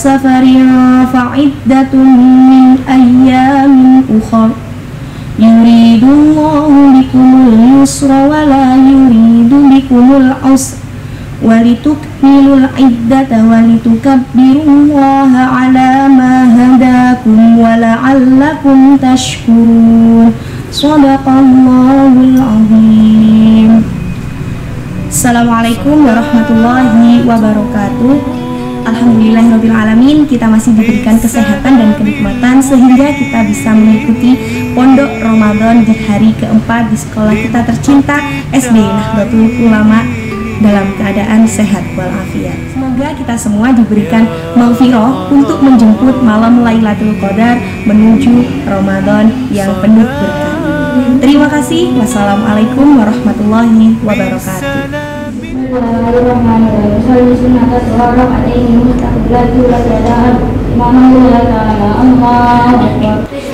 سفر فعدة من أيام أخر. يريد الله بكم اليسر ولا يريد بكم العسر. ولتكملوا العدة ولتكبروا الله على ما هداكم ولعلكم تشكرون. صدق الله العظيم. Assalamualaikum warahmatullahi wabarakatuh Alhamdulillahirrahmanirrahim Kita masih diberikan kesehatan dan kenikmatan Sehingga kita bisa mengikuti Pondok Ramadan di hari keempat Di sekolah kita tercinta SD Nahdlatul Ulama Dalam keadaan sehat walafiat Semoga kita semua diberikan maghfirah Untuk menjemput malam Lailatul Qadar Menuju Ramadan yang penuh berkah Terima kasih. Wassalamualaikum warahmatullahi wabarakatuh. Bismillahirrahmanirrahim. Saya sunat Allah.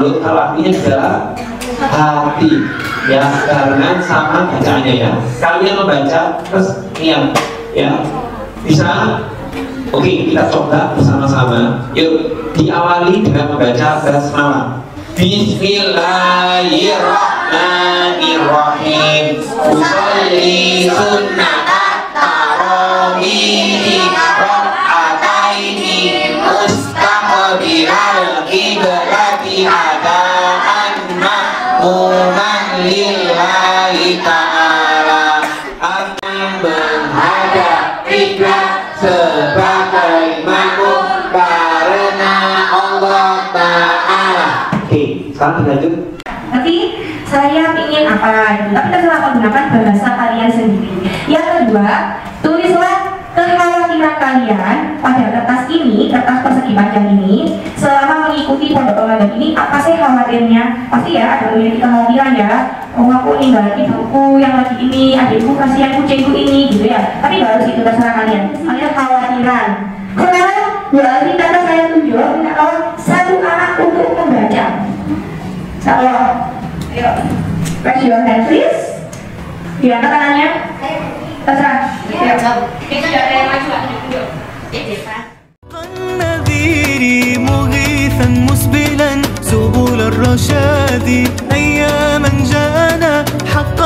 Kalau artinya adalah hati ya barengan sama bacaannya ya. Kalian membaca terus niat ya bisa. Oke kita coba bersama-sama. Yuk diawali dengan membaca basmalah. Bismillahirrahmanirrahim Usalli sunnat tarawih Ma'muman lillahi ta'ala Akan menghadap kiblat sebagai makmum karena Allah Ta'ala Oke, sekarang dilanjut Tapi saya ingin apa. Tapi terserah gunakan bahasa kalian sendiri. Yang kedua, tulislah kekhawatiran kalian pada kertas ini, kertas persegi panjang ini, selama mengikuti pondok Ramadan ini, apa sih khawatirnya? Pasti ya ada memiliki kekhawatiran ya. Oh aku ninggal ibuku yang lagi ini, adikku kasihan kucingku ini gitu ya. Tapi nggak harus itu terserah kalian. Kalian khawatiran. Sekarang dua hari kata saya tunjuk, tolong satu anak untuk membaca. Kalau, ayo, raise your hand please. Diangkat tangannya. النذير مغيثا مسبلا سبل الرشاد أياما جانا حق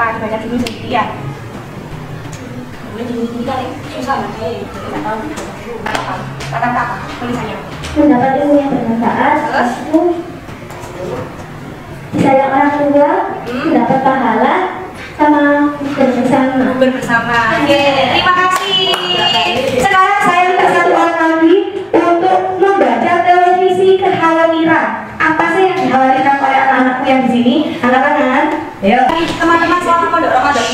apa dibaca dulu sendiri ya kata apa? Tulisannya mendapat ilmu yang bermanfaat Terus? itu disayang orang tua mendapat pahala sama bersama bersama oke terima kasih. Sekarang saya minta satu orang lagi untuk membaca televisi kekhawatiran. Apa sih yang dikhawatirkan oleh anak-anakku yang di sini? Angkat tangan. Ayo. Teman-teman pondok Ramadan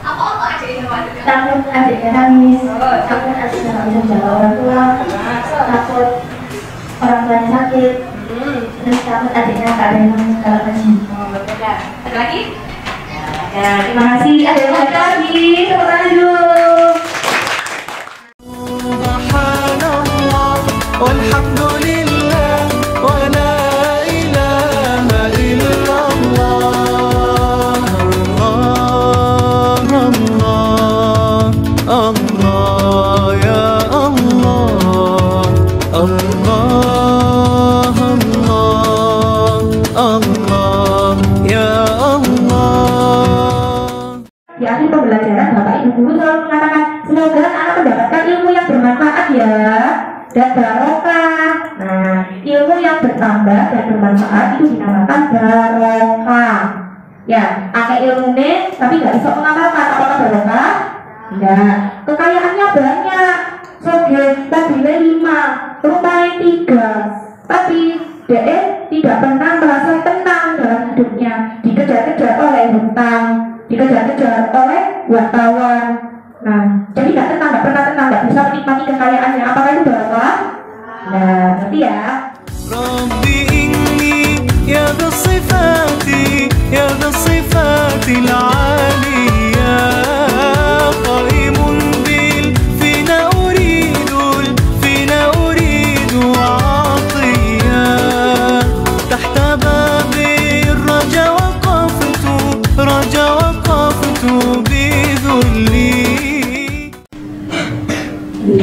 apa takut adiknya nangis. Takut adiknya nggak bisa jaga orang tua. Takut orang tuanya sakit. Terus takut adiknya nggak ada yang segala macam. Lagi? Ya, ya terima kasih. Ada lagi tepuk tangan dulu. nggak bisa mengamalkan. Apakah barokah? Tidak. Kekayaannya banyak. Soge, mobilnya lima, rumahnya tiga. Tapi DE tidak pernah merasa tenang dalam hidupnya. Dikejar-kejar oleh hutang, dikejar-kejar oleh wartawan. Nah, jadi nggak tenang, nggak pernah tenang, nggak bisa menikmati kekayaannya. Apakah itu barokah? Nah, nanti ya. ربي إني يا ذا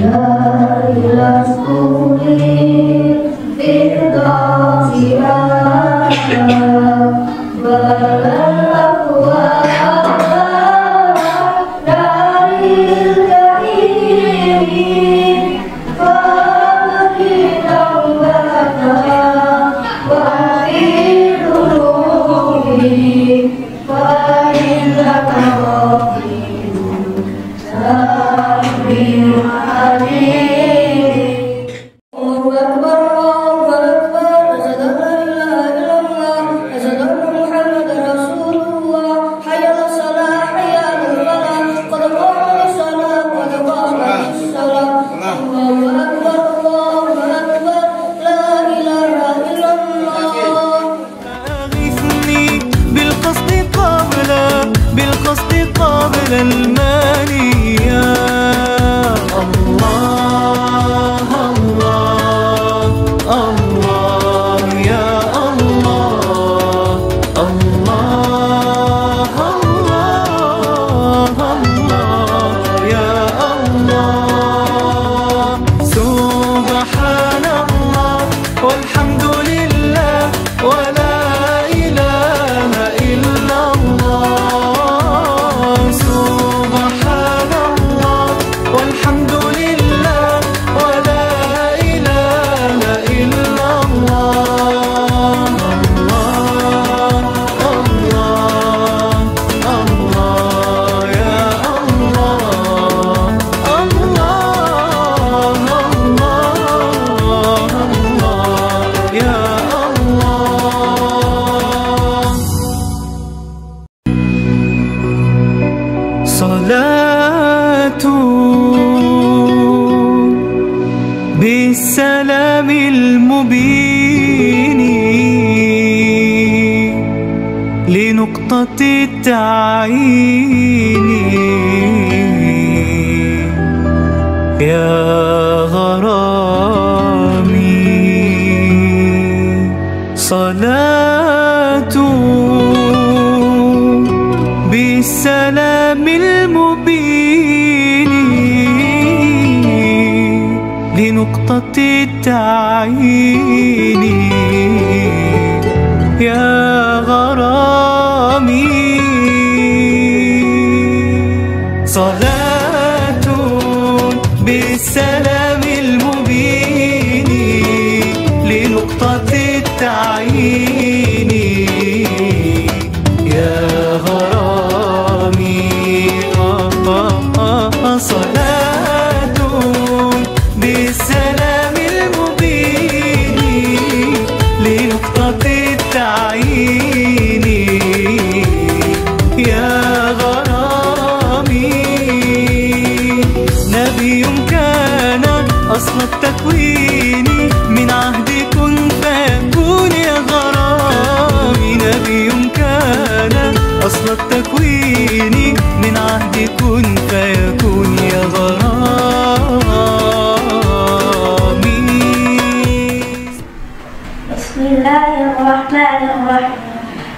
Bye. قبل المانية يا غرامي صلاة بالسلام المبين لنقطة التعيين.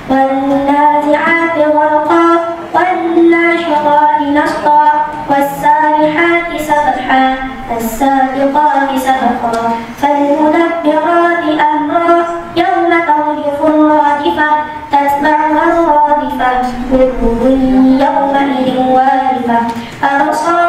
والنازعات غرقا والناشطات نشطا والسابحات سبحا فالسابقات سبقا. فالمدبرات أمرا يوم ترجف الراجفة تتبعها الرادفة وجوه يومئذ والفة أبصار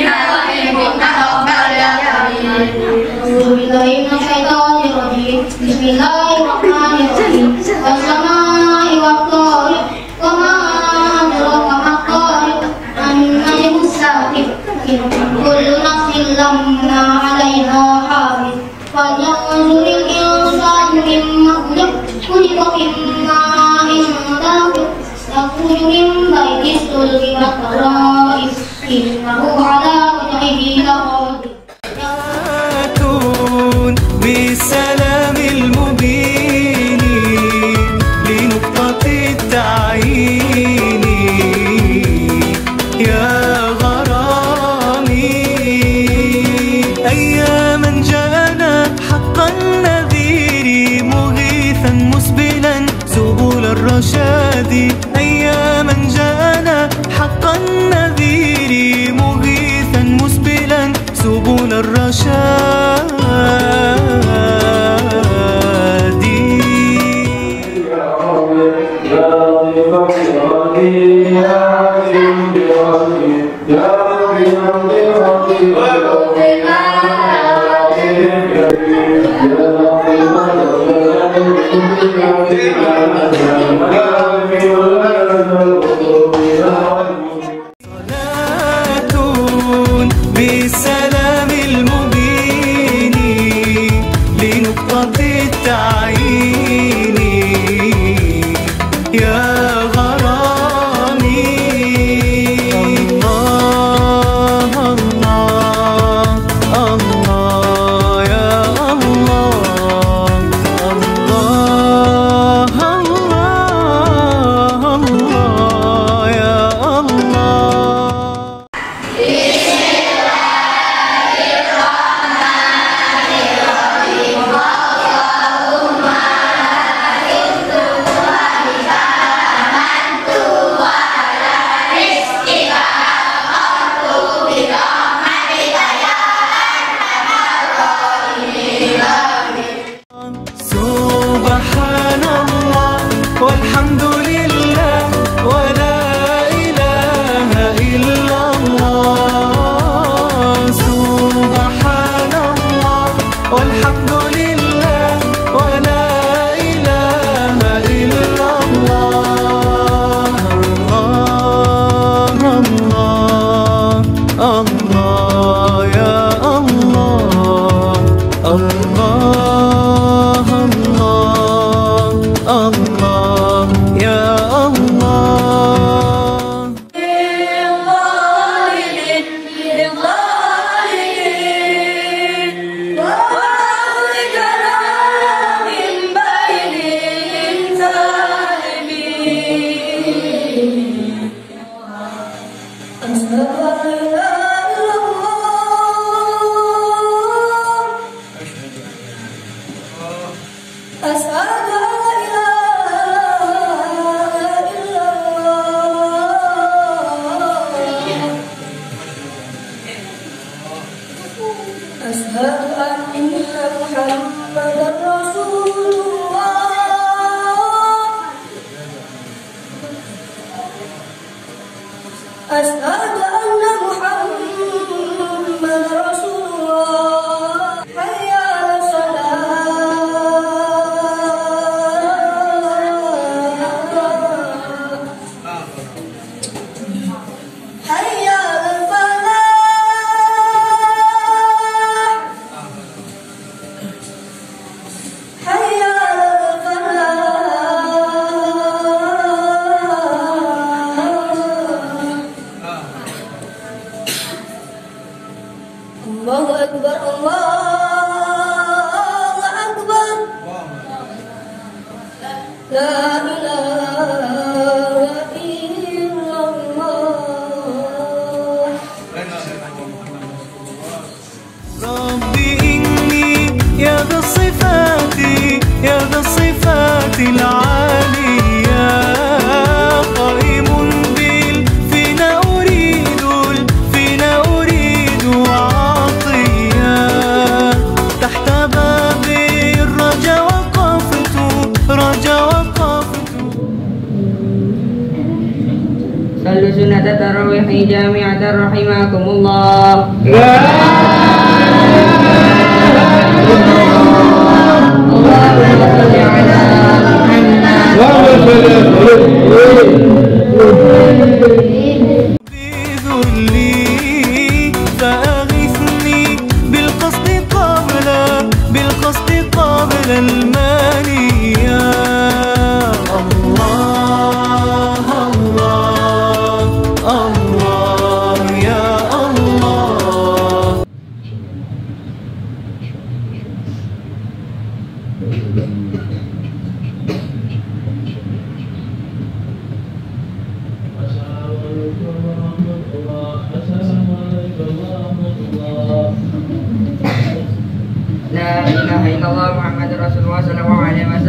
Allah, Allah. رحمكم الله لا الله على محمد.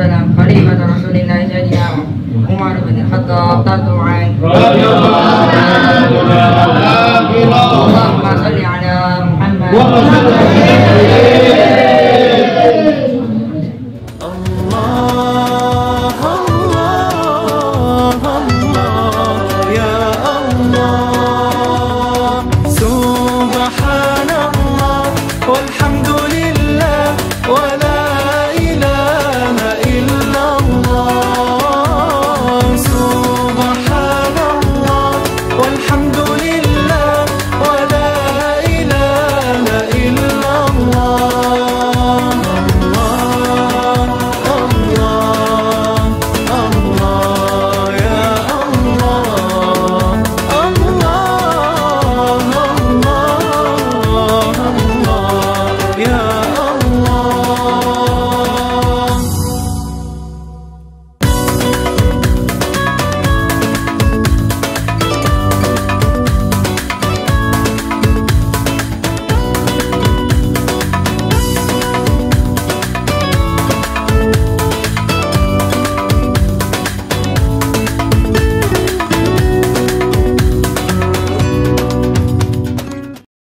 وسلم. خليفة رسول الله سيدنا عمر بن الخطاب رضي الله عنه.